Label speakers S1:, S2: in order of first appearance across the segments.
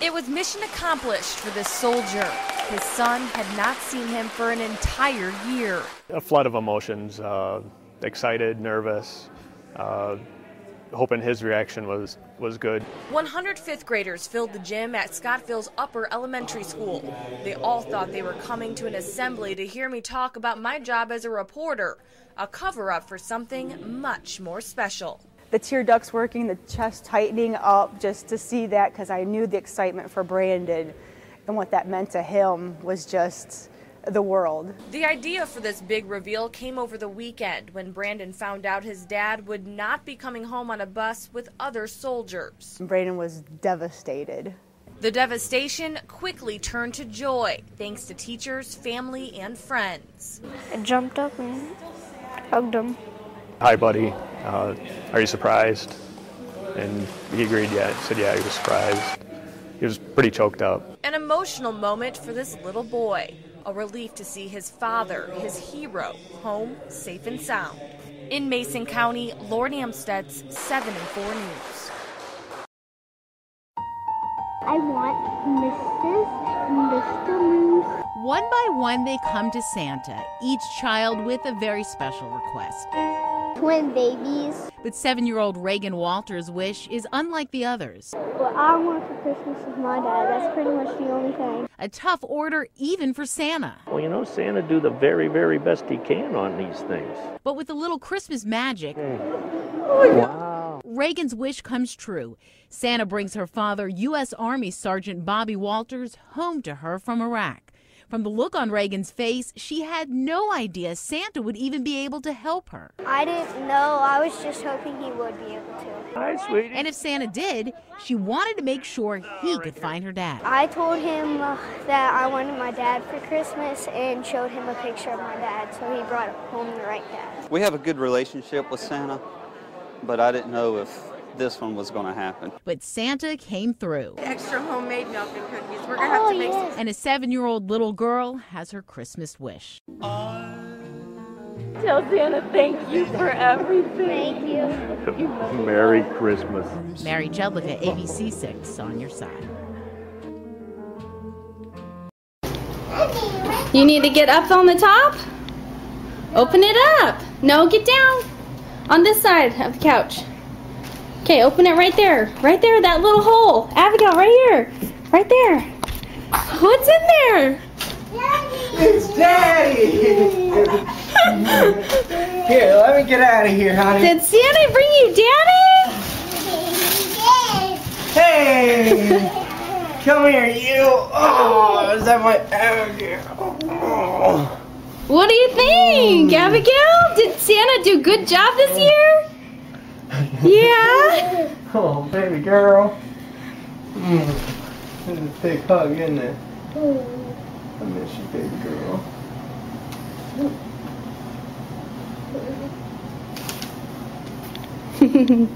S1: It was mission accomplished for this soldier. His son had not seen him for an entire year.
S2: A flood of emotions, uh, excited, nervous, uh, hoping his reaction was, was good.
S1: 105th graders filled the gym at Scottville's Upper Elementary School. They all thought they were coming to an assembly to hear me talk about my job as a reporter, a cover up for something much more special.
S3: The tear ducts working, the chest tightening up just to see that because I knew the excitement for Brandon and what that meant to him was just the world.
S1: The idea for this big reveal came over the weekend when Brandon found out his dad would not be coming home on a bus with other soldiers.
S3: Brandon was devastated.
S1: The devastation quickly turned to joy thanks to teachers, family, and friends.
S4: I jumped up and hugged him.
S2: Hi, buddy. Uh, are you surprised? And he agreed, yeah. He said, yeah, he was surprised. He was pretty choked up.
S1: An emotional moment for this little boy. A relief to see his father, his hero, home safe and sound. In Mason County, Lauren Amstutz, 7 and 4 News.
S5: I want Mrs. Mr. Moose.
S6: One by one, they come to Santa, each child with a very special request.
S5: Twin babies.
S6: But seven year old Reagan Walters' wish is unlike the others.
S5: What I want for Christmas is my dad. That's pretty much the only thing.
S6: A tough order, even for Santa.
S7: Well, you know, Santa do the very, very best he can on these things.
S6: But with a little Christmas magic,
S7: Wow.
S6: Reagan's wish comes true. Santa brings her father, U.S. Army Sergeant Bobby Walters, home to her from Iraq. From the look on Reagan's face, she had no idea Santa would even be able to help her.
S5: I didn't know. I was just hoping he would be able to.
S7: Hi, sweetie.
S6: And if Santa did, she wanted to make sure he could find her dad.
S5: I told him uh, that I wanted my dad for Christmas and showed him a picture of my dad, so he brought home the right dad.
S8: We have a good relationship with Santa, but I didn't know if this one was going to happen.
S6: But Santa came through.
S9: Extra homemade milk and cookies. We're gonna have to oh, make some.
S6: And a seven year old little girl has her Christmas wish.
S9: Tell Santa thank you for everything.
S5: Thank you.
S7: Merry Christmas.
S6: Mary Jedlicka, ABC 6, on your side.
S10: You need to get up on the top. Open it up. No, get down. On this side of the couch. Okay, open it right there. Right there, that little hole. Abigail, right here. Right there. What's in there?
S11: It's Daddy! here, let me get out of here, honey.
S10: Did Santa bring you Daddy?
S11: Hey! Come here, you! Oh, is that my Abigail? Oh.
S10: What do you think, Abigail? Did Santa do a good job this year? Yeah?
S11: Oh, baby girl. Mm. It's a big hug, isn't it? I miss you, baby girl.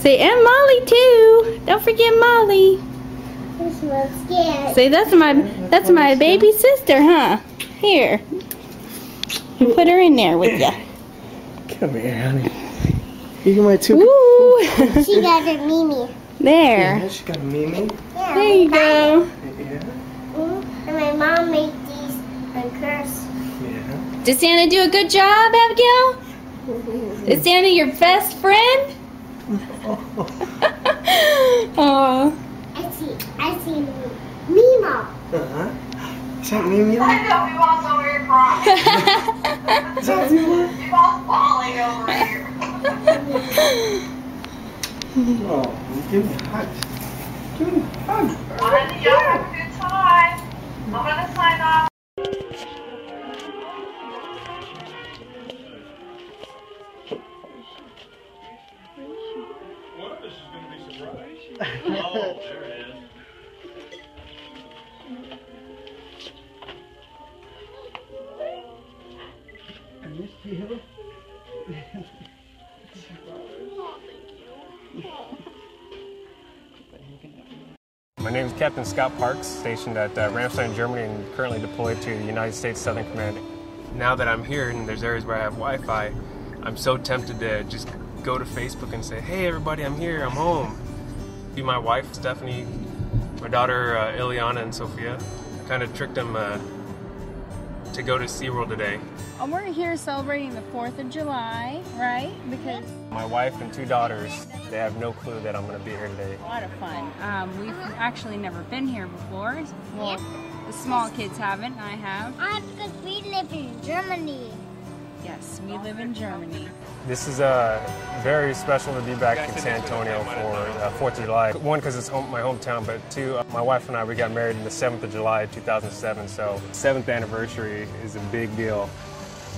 S10: Say, and Molly too. Don't forget Molly.
S5: This one's scared.
S10: Say, that's my that's my baby sister, huh? Here. You put her in there with you.
S11: Come here, honey. You get my two.
S10: Woo!
S5: She got her Mimi.
S10: there.
S11: Yeah, she got a Mimi.
S5: Yeah.
S10: There you go.
S11: Yeah.
S5: Mhm. And my mom made these on curse.
S11: Yeah.
S10: Did Santa do a good job, Abigail? Is Santa your best friend? oh.
S5: I see. I see Mima.
S11: Uh-huh. Is that Mimi?
S9: I know we walked over here crying.
S11: Is that Mimi?
S9: We all falling over here.
S11: Oh, give me a hug. Give me a hug.
S9: Honey, y'all have a good time.
S2: My name is Captain Scott Parks, stationed at uh, Ramstein, Germany, and currently deployed to the United States Southern Command. Now that I'm here and there's areas where I have Wi-Fi,
S12: I'm so tempted to just go to Facebook and say, "Hey, everybody, I'm here. I'm home." Be my wife, Stephanie, my daughter uh, Ileana and Sophia. Kind of tricked them uh, to go to SeaWorld today.
S13: And we're here celebrating the 4th of July, right? Because
S12: My wife and two daughters, they have no clue that I'm going to be here today.
S13: a lot of fun. Um, we've actually never been here before. Well, the small kids haven't, and I have.
S5: Ah, because we live in Germany.
S13: Yes, we live in Germany.
S12: This is uh, very special to be back in San Antonio for uh, 4th of July. One, because it's home, my hometown, but two, uh, my wife and I, we got married on the 7th of July, 2007, so 7th anniversary is a big deal,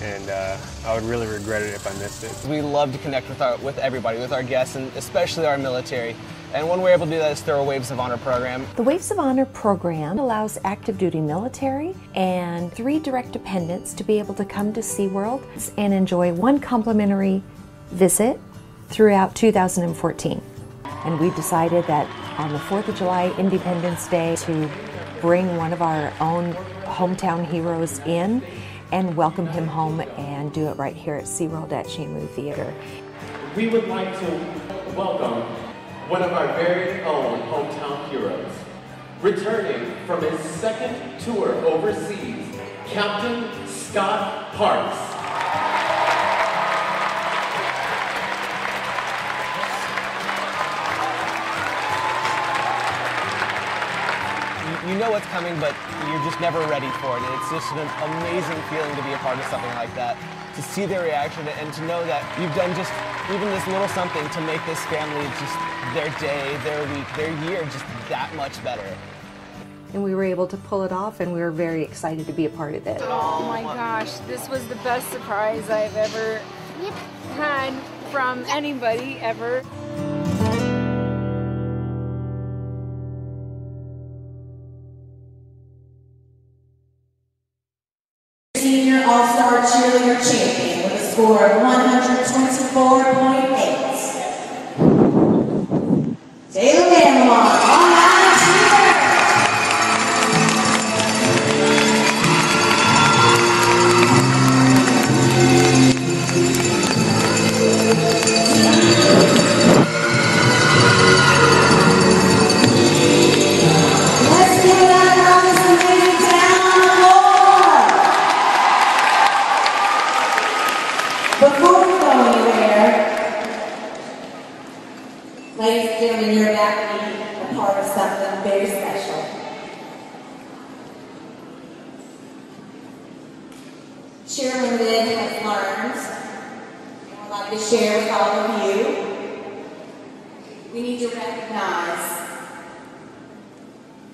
S12: and uh, I would really regret it if I missed it.
S14: We love to connect with our with everybody, with our guests, and especially our military. And one way we're able to do that is through our Waves of Honor program.
S15: The Waves of Honor program allows active duty military and three direct dependents to be able to come to SeaWorld and enjoy one complimentary visit throughout 2014. And we decided that on the 4th of July, Independence Day, to bring one of our own hometown heroes in and welcome him home and do it right here at SeaWorld at Shamu Theater.
S16: We would like to welcome one of our very own hometown heroes. Returning from his second tour overseas, Captain Scott Parks.
S14: You, you know what's coming, but you're just never ready for it. And it's just an amazing feeling to be a part of something like that. To see their reaction and to know that you've done just even this little something to make this family just their day, their week, their year just that much better.
S15: And we were able to pull it off, and we were very excited to be a part of it.
S13: Oh my gosh, this was the best surprise I've ever had from anybody ever.
S17: for 124 Cheer Limited has learned, and would like to share with all of you, we need to recognize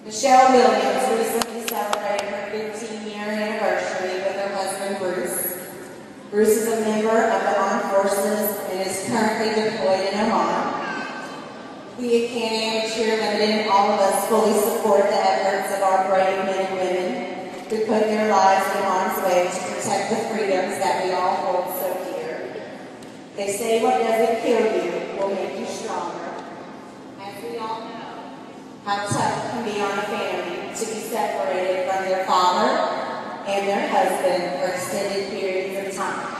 S17: Michelle Williams recently celebrated her 15 year anniversary with her husband Bruce. Bruce is a member of the armed forces and is currently deployed in Oman. We at Can-Am Cheer Limited and all of us fully support the efforts of our brave men and women who put their lives in harm's way to protect the freedoms that we all hold so dear. They say what doesn't kill you will make you stronger. As we all know, how tough it can be on a family to be separated from their father and their husband for extended periods of time.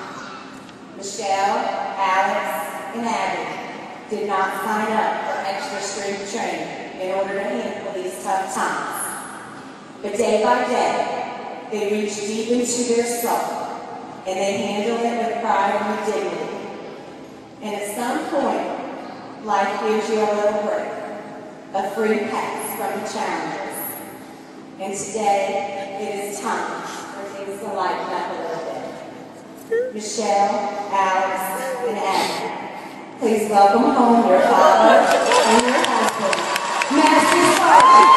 S17: Michelle, Alex, and Abby did not sign up for extra strength training in order to handle these tough times. But day by day, they reached deep into their soul and they handled it with pride and dignity. And at some point, life gives you a little break a free pass from the challenges. And today, it is time for things to lighten up a little bit. Michelle, Alex, please welcome home your father and your husband, Master Sergeant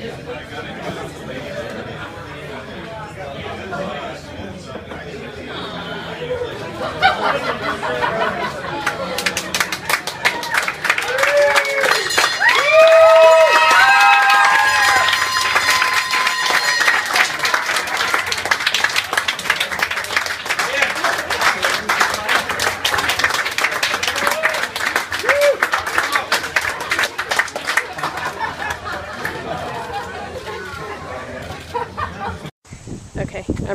S18: Yeah.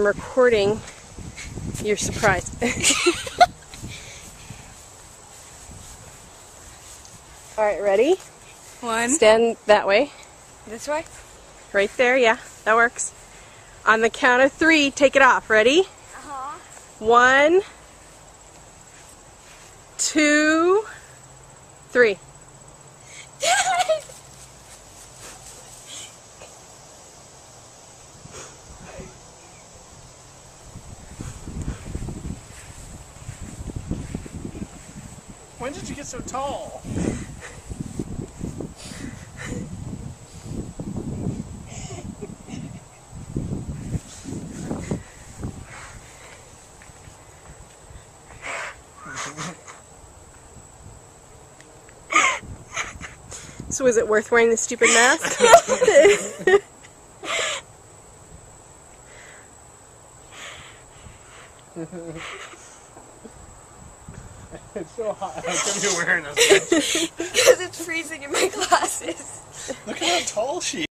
S18: I'm recording your surprise. All right, ready?
S1: One.
S18: Stand that way.
S1: This way?
S18: Right there, yeah, that works. On the count of three, take it off. Ready?
S19: Uh-huh.
S18: One, two, three.
S20: Get so tall?
S18: So was it worth wearing the stupid mask?
S20: so. How come you're wearing this?
S1: Because it's freezing in my glasses.
S20: Look at how tall she